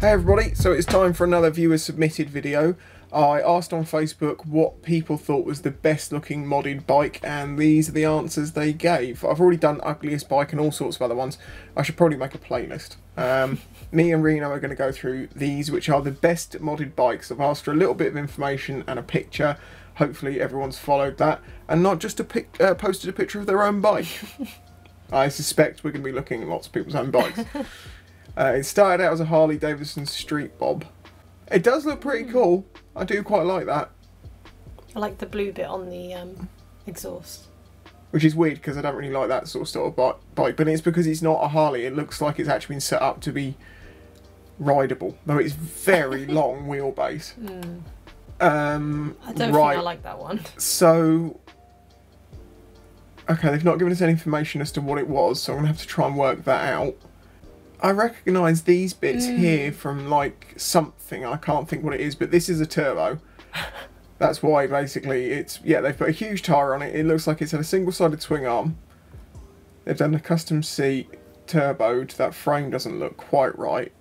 Hey everybody, so it's time for another viewer submitted video. I asked on Facebook what people thought was the best looking modded bike and these are the answers they gave. I've already done ugliest bike and all sorts of other ones. I should probably make a playlist. Um, me and Reno are going to go through these which are the best modded bikes. I've asked for a little bit of information and a picture. Hopefully everyone's followed that and not just a pic uh, posted a picture of their own bike. I suspect we're going to be looking at lots of people's own bikes. Uh, it started out as a Harley Davidson Street Bob. It does look pretty cool. I do quite like that. I like the blue bit on the um, exhaust. Which is weird because I don't really like that sort of sort of bike, bike. But it's because it's not a Harley. It looks like it's actually been set up to be rideable. Though it's very long wheelbase. Mm. Um, I don't right. think I like that one. So, okay, they've not given us any information as to what it was, so I'm gonna have to try and work that out. I recognise these bits Mm. here from like something. I can't think what it is, but this is a turbo. That's why basically it's yeah they've put a huge tyre on it. It looks like it's had a single-sided swing arm. They've done a custom seat turboed. That frame doesn't look quite right.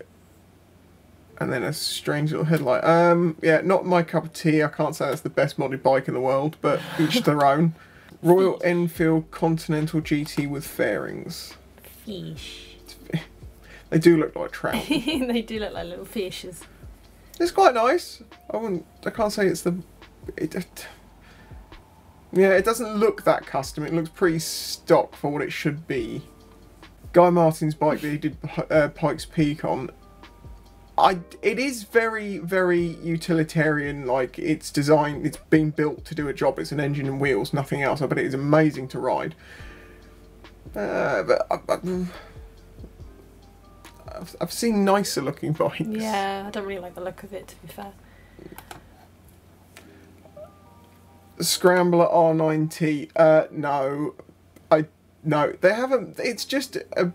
And then a strange little headlight. Um, yeah, not my cup of tea. I can't say that's the best modded bike in the world, but each their own. Royal Enfield Continental GT with fairings. Fish. They do look like trout. they do look like little fishes. It's quite nice. I wouldn't. I can't say it's the. It, it, yeah, it doesn't look that custom. It looks pretty stock for what it should be. Guy Martin's bike that he did uh, Pikes Peak on. I. It is very, very utilitarian. Like it's designed. It's been built to do a job. It's an engine and wheels, nothing else. But it is amazing to ride. Uh, but I, I, I've, I've seen nicer looking bikes. Yeah, I don't really like the look of it, to be fair. Scrambler R9T. Uh, no, I no. They haven't. It's just a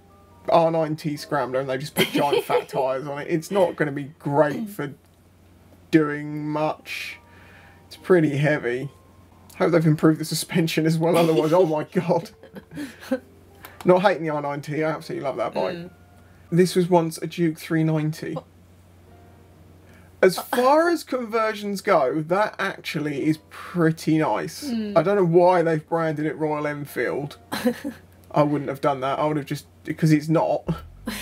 R9T Scrambler, and they just put giant fat tires on it. It's not going to be great for doing much. It's pretty heavy. Hope they've improved the suspension as well. Otherwise, oh my god. Not hating the R9T. I absolutely love that bike. Mm. This was once a Duke 390. As far as conversions go, that actually is pretty nice. Hmm. I don't know why they've branded it Royal Enfield. I wouldn't have done that. I would have just because it's not.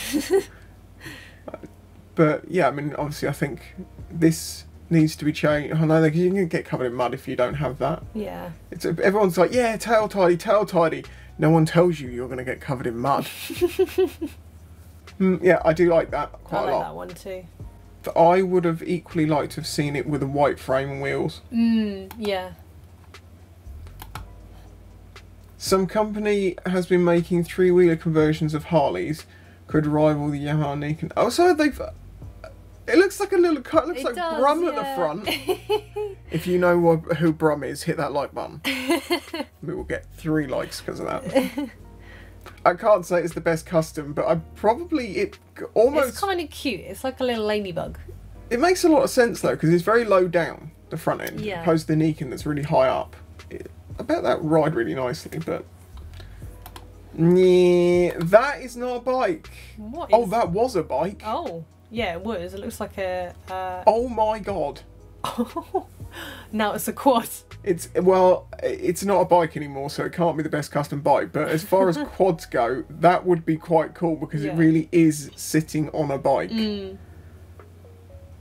but yeah, I mean, obviously, I think this needs to be changed. I know that you can get covered in mud if you don't have that. Yeah. It's everyone's like, yeah, tail tidy, tail tidy. No one tells you you're going to get covered in mud. Mm, yeah, I do like that quite I a like lot. that one too. But I would have equally liked to have seen it with a white frame and wheels. Mm, yeah. Some company has been making three-wheeler conversions of Harleys. Could rival the Yamaha Niken. Oh, so they've. It looks like a little cut. It looks It like does, Brum at the front. if you know what, who Brum is, hit that like button. we will get three likes because of that. I can't say it's the best custom, but I probably it almost It's kind of cute. It's like a little ladybug. It makes a lot of sense though, because it's very low down the front end, Yeah. opposed to the Niken that's really high up. It, I bet that ride really nicely, but yeah, that is not a bike. What is... Oh, that was a bike. Oh, yeah, it was. It looks like a... Uh... Oh my god! now it's a quad. It's well, it's not a bike anymore, so it can't be the best custom bike. But as far as quads go, that would be quite cool because Yeah. it really is sitting on a bike. Mm.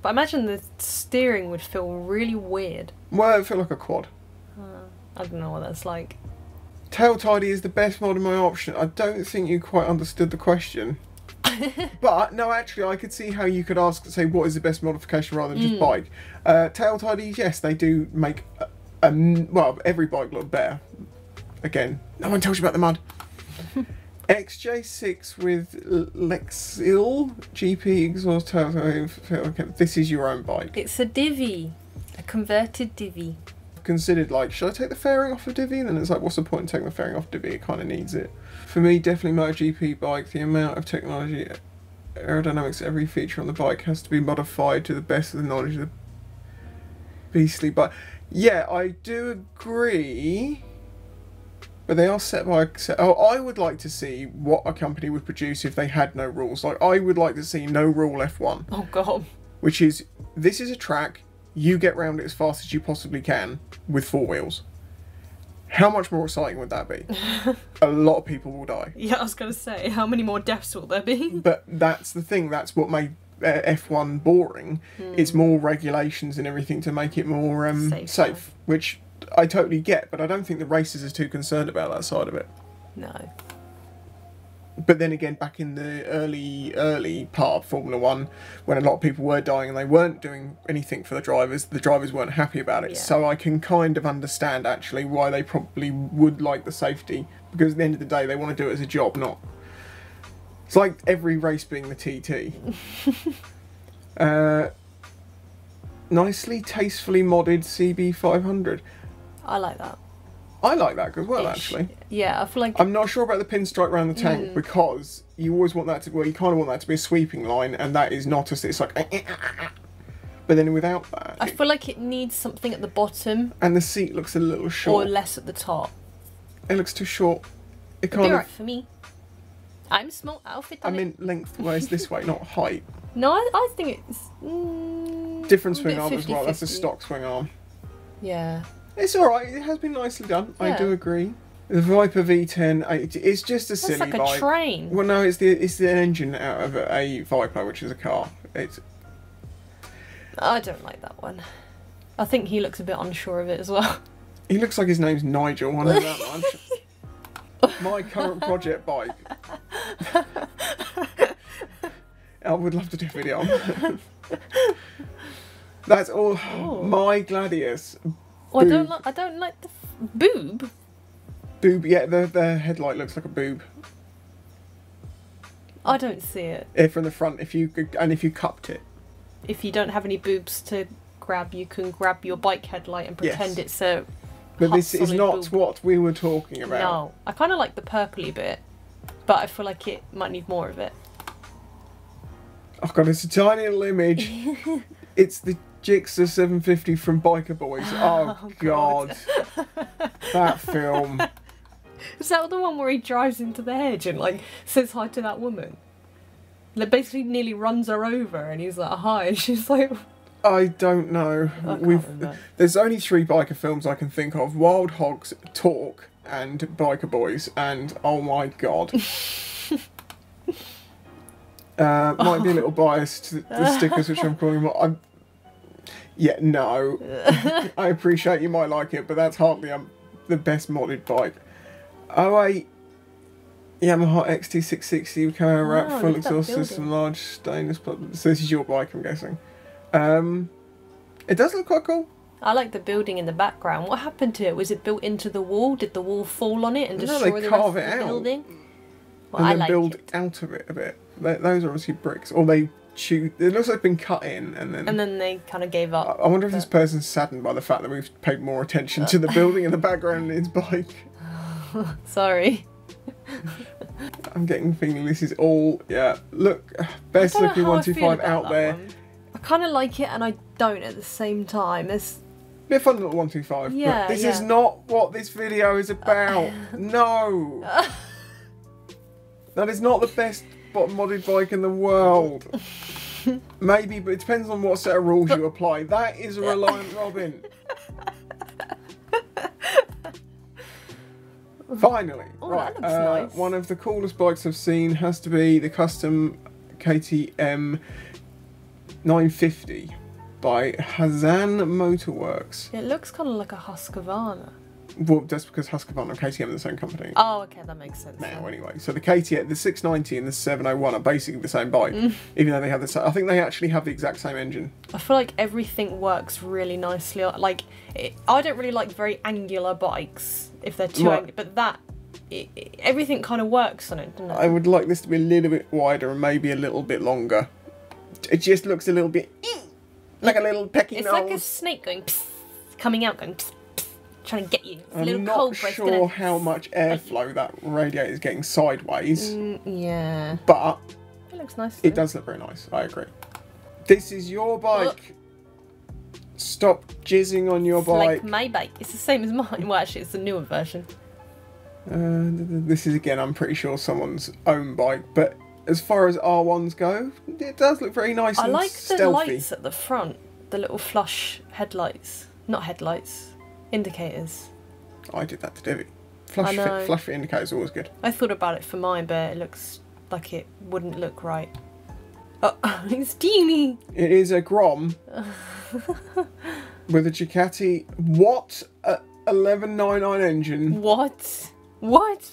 But imagine the steering would feel really weird. Well, it feel like a quad. I don't know what that's like. Tail tidy is the best mod in my option. I don't think you quite understood the question. but no, actually, I could see how you could ask, say, what is the best modification rather than just bike. Uh, tail tidies, yes, they do make, a, a well, every bike look better. Again, no one tells you about the mud. XJ6 with Lexil GP exhaust tail. Okay, this is your own bike. It's a divvy. A converted divvy. considered like, should I take the fairing off of Divi? And then it's like, what's the point in taking the fairing off Divi? It kind of needs it. For me, definitely MotoGP bike. The amount of technology, aerodynamics, every feature on the bike has to be modified to the best of the knowledge of the beastly bike. Yeah, I do agree. But they are set by. Set, oh, I would like to see what a company would produce if they had no rules. Like I would like to see no rule F1, Oh god. which is this is a track. You get round it as fast as you possibly can with four wheels. How much more exciting would that be? a lot of people will die. Yeah, I was gonna say, how many more deaths will there be? But that's the thing. That's what made uh, F1 boring. It's more regulations and everything to make it more um, safe, which I totally get. But I don't think the racers are too concerned about that side of it. No. But then again, back in the early early part of Formula One, when a lot of people were dying and they weren't doing anything for the drivers, the drivers weren't happy about it. Yeah. So I can kind of understand actually why they probably would like the safety because at the end of the day, they want to do it as a job, not. It's like every race being the TT. uh, nicely, tastefully modded CB500. I like that. I like that as well, Ish. actually. Yeah, I feel like I'm not sure about the pinstripe around the tank Mm. because you always want that to well, you kind of want that to be a sweeping line, and that is not a. It's like, eh, eh, eh, but then without that, I it- feel like it needs something at the bottom and the seat looks a little short. or short. less at the top. it looks too short. It It'd be kind of. alright for me. I'm small. I'll fit I on it. mean, lengthwise this way, not height. No, I, I think it's mm, Different a swing bit arm as well. That's a 50-50. stock swing arm. Yeah. It's all right. It has been nicely done. I do agree. The Viper V10. uh, It's just a That's silly like a train. Well, no, it's the it's the engine out of a Viper, which is a car. It's I don't like that one. I think he looks a bit unsure of it as well. He looks like his name's Nigel. I know that much. My current project bike. I would love to do a video on that. That's all. Oh. My Gladius. Oh, I don't like. I don't like the f- boob. Boob. Yeah, the, the headlight looks like a boob. I don't see it. If from the front, if you could, and if you cupped it. If you don't have any boobs to grab, you can grab your bike headlight and Yes. pretend it's a. But hot, this is not boob. what we were talking about. No, I kind of like the purpley bit, but I feel like it might need more of it. Oh, I've got it's a tiny little image. it's the Gixxer 750 from Biker Boys. Oh, Oh, God. God. that film. Is that the one where he drives into the hedge and like says hi to that woman? Like basically nearly runs her over, and he's like hi, and she's like, I don't know. I We've remember. there's only three biker films I can think of: Wild Hogs, Torque, and Biker Boys. And oh my god. Uh, might be a little biased to the stickers, which I'm calling. them. I'm, yeah, no. I appreciate you might like it, but that's hardly um, the best modded bike. Oh wait, Yamaha XT660 with camera Wow, rack, full look at that exhaust system, large stainless. So this is your bike, I'm guessing. Um, it does look quite cool. I like the building in the background. What happened to it? Was it built into the wall? Did the wall fall on it and No, destroy they the carve rest it of the out. building? Well, and I then like build it. out of it a bit. Th- Those are obviously bricks, or they chew. It looks like they've been cut in, and then. And then they kind of gave up. I wonder if this person's saddened by the fact that we've paid more attention to the building in the background in his bike. Sorry. I'm getting feeling this is all yeah. Look, best I don't know looking one two five out there. one. I kind of like it and I don't at the same time. There's Bit fun little one two five. Yeah, this yeah. is not what this video is about. no. that is not the best modded bike in the world. Maybe, but it depends on what set of rules you apply. That is a Reliant Robin. Finally, Oh, right. that looks uh, nice. One of the coolest bikes I've seen has to be the custom KTM 950 by Hazan Motorworks. it looks kind of like a Husqvarna. Well, that's because Husqvarna and KTM are the same company Oh, okay, that makes sense. now, anyway. So the KTM, the 690 and the 701 are basically the same bike, Mm. even though they have the same. I think they actually have the exact same engine. I feel like everything works really nicely. Like, it, I don't really like very angular bikes if they're too Right. angular, but that it, it- everything kind of works on it, doesn't it? I would like this to be a little bit wider and maybe a little bit longer. It just looks a little bit like a little pecky it's nose. like a snake going psst, coming out, going trying to get you. It's a I'm little not sure gonna. how much airflow that radiator is getting sideways, Mm, yeah, but it looks nice. it does look very nice. I agree. This is your bike. Stop jizzing on your It's like my bike. It's the same as mine. Well, actually, it's the newer version. Uh, th- th- this is again, I'm pretty sure someone's own bike, but as far as R1s go, it does look very nice I like the stealthy. lights at the front, the little flush headlights. Not headlights, indicators. I did that to Divi. Flush, I fit, flush fit indicators are always good. I thought about it for mine, but it looks like it wouldn't look right. Oh, it's teeny. It is a Grom with a Ducati. What? A 1199 engine. What? What?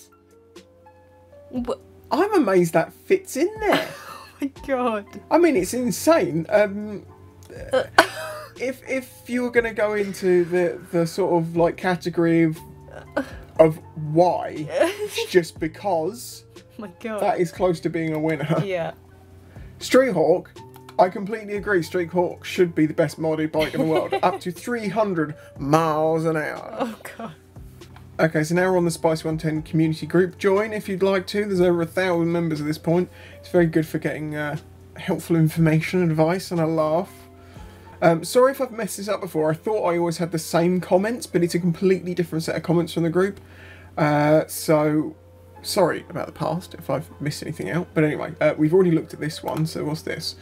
What? I'm amazed that fits in there. Oh my god. I mean, it's insane. Um, if if you were going to go into the the sort of like category of of why, it's just because Oh my god. that is close to being a winner. yeah. Street Hawk, I completely agree. Street Hawk should be the best modded bike in the world, up to 300 miles an hour. Oh god. Okay, so now we're on the Spicy 110 community group. Join if you'd like to. There's over a thousand members at this point. It's very good for getting uh, helpful information, advice, and a laugh. Um, sorry if I've messed this up before. I thought I always had the same comments, but it's a completely different set of comments from the group. Uh, so, sorry about the past if I've missed anything out. But anyway, uh, we've already looked at this one. So what's this?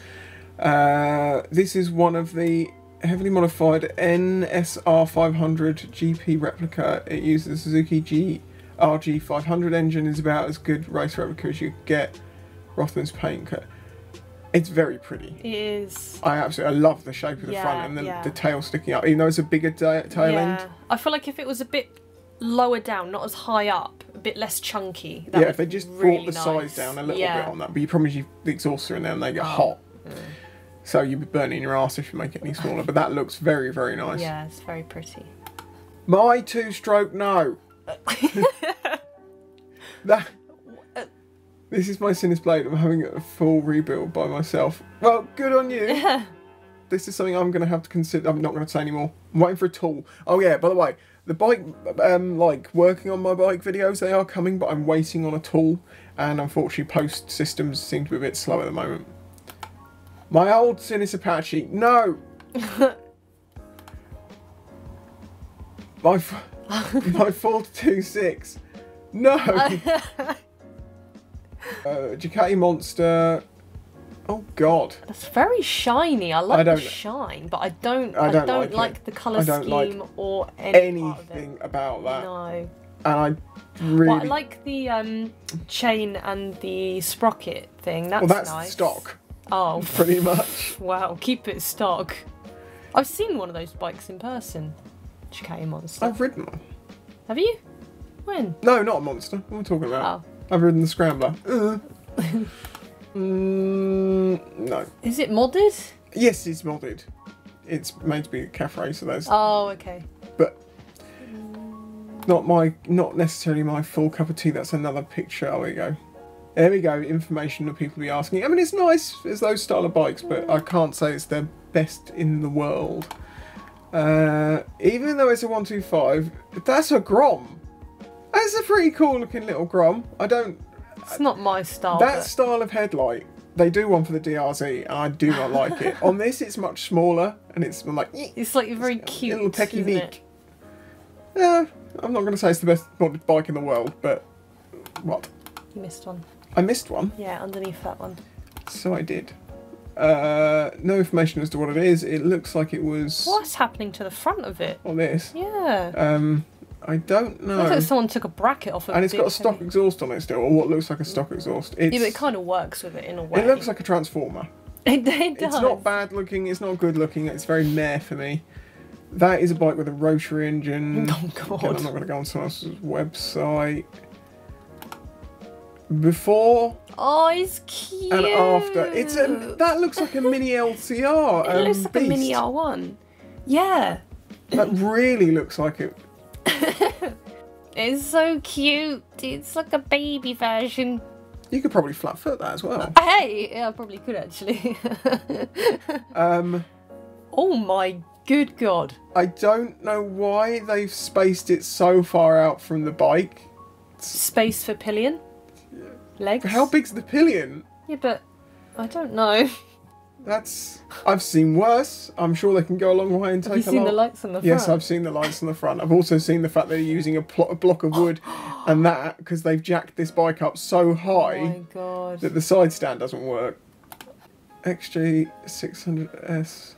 Uh, this is one of the heavily modified NSR 500 GP replica. It uses the Suzuki G RG 500 engine. is about as good race replica as you get. Rothman's paint cut. It's very pretty. It is. I absolutely I love the shape of the Yeah, front and the, yeah. the tail sticking up, even though it's a bigger ta- tail yeah. end. I feel like if it was a bit lower down, not as high up, a bit less chunky. Yeah, if they just really brought the nice. size down a little bit on that, but you promise you the exhauster in there and they get Oh. hot. Mm. So you'd be burning your ass if you make it any smaller. But that looks very, very nice. Yeah, it's very pretty. My two stroke no. that. This is my Sinus Blade. I'm having a full rebuild by myself. Well, good on you. this is something I'm going to have to consider. I'm not going to say anymore. I'm waiting for a tool. Oh yeah, by the way, the bike, um, like working on my bike videos, they are coming, but I'm waiting on a tool, and unfortunately, post systems seem to be a bit slow at the moment. My old Sinus Apache, no. my f- my four two six, no. Uh, Ducati Monster. Oh God. It's very shiny. I like I don't- the shine, but I don't. I I don't don't, like like, the color don't like or any part of it. Anything about that, No. and I really. Well, I like the um, chain and the sprocket thing. That's well, that's nice. stock, Oh, pretty much. wow! Keep it stock. I've seen one of those bikes in person. Ducati Monster. I've ridden one. Have you? When? No, not a monster. What am I talking about? Oh, I've ridden the Scrambler. Uh. mm, no. is it modded? Yes, it's modded. It's made to be a cafe, so there's Oh, okay. but not my not necessarily my full cup of tea. That's another picture. Oh, there we go. There we go. Information that people be asking. I mean, it's nice. It's those style of bikes, but I can't say it's the best in the world. Uh, even though it's a one two five, that's a Grom. That's a pretty cool looking little Grom. I don't It's not my style. that but- style of headlight. They do one for the DRZ, and I do not like it. On this, it's much smaller, and it's like It's like very cute. little techie isn't beak. Yeah, I'm not going to say it's the best modded bike in the world, but what? You missed one. I missed one, Yeah, underneath that one. so I did. Uh, no information as to what it is. It looks like it was What's happening to the front of it? on this. Yeah. Um, I don't know. Looks like someone took a bracket off of and it's got a stock heavy- exhaust on it still, or what looks like a stock exhaust. It's, Yeah, but it kind of works with it in a way. it looks like a transformer. it, it does. It's not bad looking. It's not good looking. It's very meh for me. That is a bike with a rotary engine. Oh Again, god. I'm not going to go on someone else's website. Before Oh, it's cute. and after, it's a that looks like a mini LCR. It um, looks like a mini R1. Yeah. That really looks like it. It's so cute. It's like a baby version. You could probably flat foot that as well. Hey, yeah, I probably could actually. Um, oh my good god. I don't know why they've spaced it so far out from the bike. Space for pillion? Legs? How big's the pillion? Yeah, but I don't know. That's I've seen worse. I'm sure they can go a long way and take Have you a seen lot. the lights on the front? Yes, I've seen the lights on the front. I've also seen the fact they're using a, pl- a block of wood and that because they've jacked this bike up so Oh high my god. that the side stand doesn't work. XJ 600S.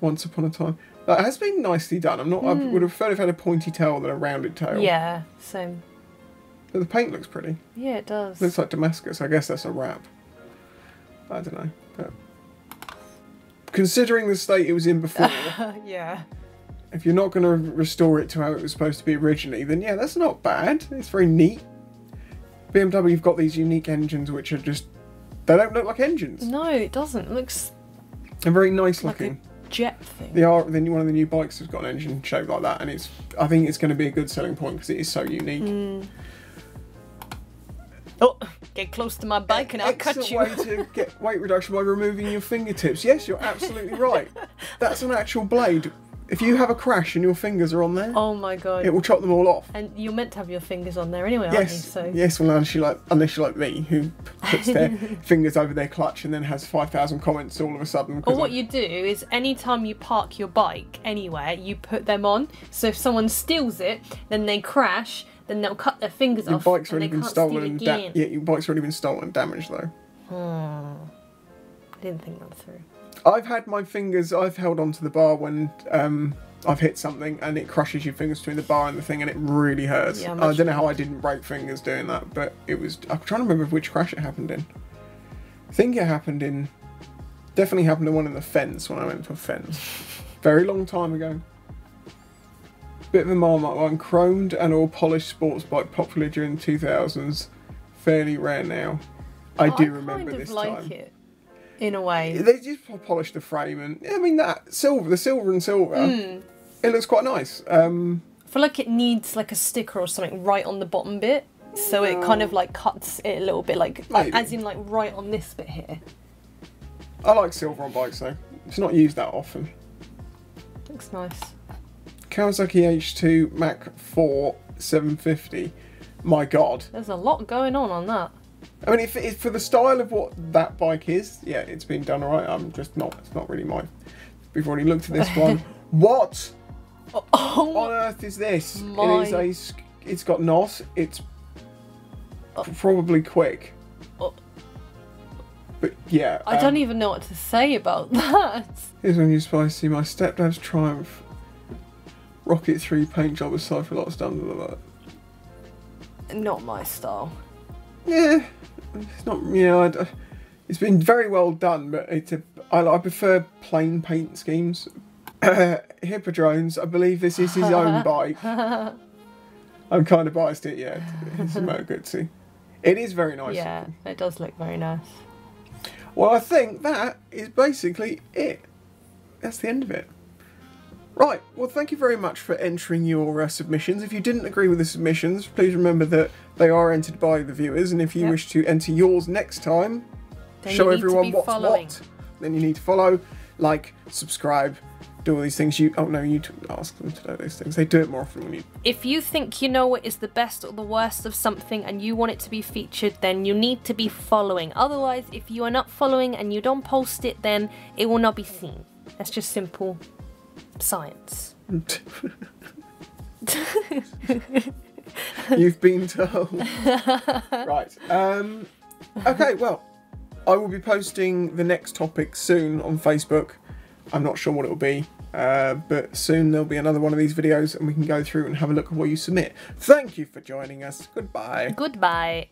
Once upon a time. That has been nicely done. I'm not. I would have preferred if it had a pointy tail than a rounded tail. Hmm. Yeah, same. But the paint looks pretty. Yeah, it does. Looks like Damascus. I guess that's a wrap. I don't know. But considering the state it was in before, yeah. if you're not going to restore it to how it was supposed to be originally, then yeah, that's not bad. It's very neat. BMW you've got these unique engines which are just. They don't look like engines. No, it doesn't. It looks They're very nice like looking. a jet thing. They are. Then one of the new bikes has got an engine shaped like that, and it's. I think it's going to be a good selling point because it is so unique. Mm. Oh, get close to my bike and I'll cut you. way to get weight reduction by removing your fingertips. Yes, you're absolutely right. That's an actual blade. If you have a crash and your fingers are on there, Oh my god. it will chop them all off. And you're meant to have your fingers on there anyway, aren't you? Yes, So yes. Well, unless you like, unless you like me, who puts their fingers over their clutch and then has five thousand comments all of a sudden. Or what of- you do is anytime you park your bike anywhere, you put them on. So if someone steals it, then they crash, then they'll cut their fingers your off. bike's and already they been stolen and da- yeah, your bike's already been stolen and damaged though. I didn't think that through. I've had my fingers. I've held onto the bar when um, I've hit something and it crushes your fingers between the bar and the thing, and it really hurts. Yeah, I don't know how I didn't break fingers doing that, but it was. I'm trying to remember which crash it happened in. I think it happened in. Definitely happened in one in the fence when I went to a fence. Very long time ago. Bit of a marmite one. Chromed and all polished sports bike popular during the 2000s. Fairly rare now. I do remember this like time. it in a way. They just polished the frame, and I mean that silver, the silver and silver, Hmm. it looks quite nice. Um, I feel like it needs like a sticker or something right on the bottom bit, so it kind of like cuts it a little bit, like Maybe. as in like right on this bit here. I like silver on bikes though. It's not used that often. Looks nice. Kawasaki H2 Mach 4 750. My God. There's a lot going on on that. I mean, if, if for the style of what that bike is, yeah, it's been done alright. I'm just not. It's not really my. We've already looked at this one. what Oh, on earth is this? My- It is a. It's got NOS. It's probably quick. Oh. But yeah. I um, don't even know what to say about that. Here's when to see my stepdad's Triumph Rocket 3 paint job with Cypher lots done with that. Not my style. Yeah, it's not, you know, I it's been very well done, but it's a, I, I prefer plain paint schemes. Hippodrones, I believe this is his own bike. I'm kind of biased it, yeah. It's a Moto Guzzi. It is very nice. Yeah, it does look very nice. Well, I think that is basically it. That's the end of it. Right, well, thank you very much for entering your uh, submissions. If you didn't agree with the submissions, please remember that they are entered by the viewers, and if you Yep. wish to enter yours next time, Then show you need to everyone what's following. what, then you need to follow, like, subscribe, do all these things. You Oh, no, you ask them to do those things. They do it more often when you. If you think you know what is the best or the worst of something and you want it to be featured, then you need to be following. Otherwise, if you are not following and you don't post it, then it will not be seen. That's just simple science. You've been told. right. Um, okay, well, I will be posting the next topic soon on Facebook. I'm not sure what it will be, uh, but soon there'll be another one of these videos and we can go through and have a look at what you submit. Thank you for joining us. Goodbye. Goodbye.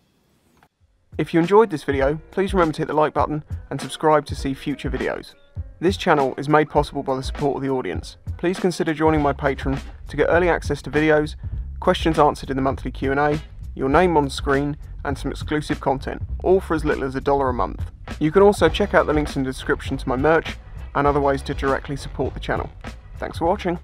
If you enjoyed this video, please remember to hit the like button and subscribe to see future videos. This channel is made possible by the support of the audience. Please consider joining my Patreon to get early access to videos, questions answered in the monthly Q&A, your name on screen, and some exclusive content, all for as little as a dollar a month. You can also check out the links in the description to my merch and other ways to directly support the channel. Thanks for watching.